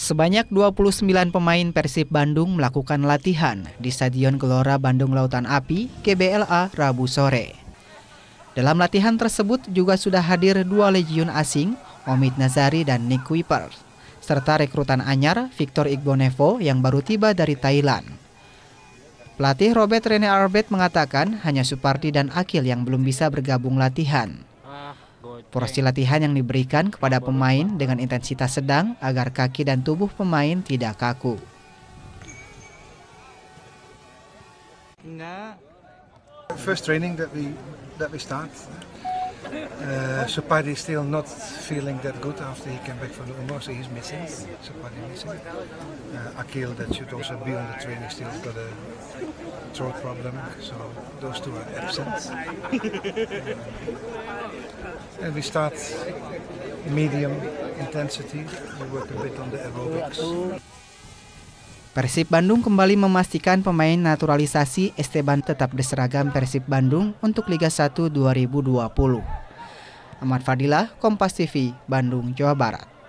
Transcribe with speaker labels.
Speaker 1: Sebanyak 29 pemain Persib Bandung melakukan latihan di Stadion Gelora Bandung Lautan Api GBLA Rabu sore. Dalam latihan tersebut juga sudah hadir dua legiun asing, Omid Nazari dan Nick Kuiper, serta rekrutan anyar Victor Igbonevo yang baru tiba dari Thailand. Pelatih Robert Rene Arbet mengatakan hanya Supardi dan Akil yang belum bisa bergabung latihan. Porsi latihan yang diberikan kepada pemain dengan intensitas sedang agar kaki dan tubuh pemain tidak kaku.
Speaker 2: First training that we that we start. Uh, is still not feeling that good after he came back from the Umrah, so he's missing. Supadi missing. Uh, Akil, that should also be on the training, still got a throat problem, so those two are absent. Uh, and we start medium intensity. We work a bit on the aerobics.
Speaker 1: Persib Bandung kembali memastikan pemain naturalisasi Esteban tetap diseragam Persib Bandung untuk Liga 1 2020. Ahmad Fadilah, Kompas TV, Bandung, Jawa Barat.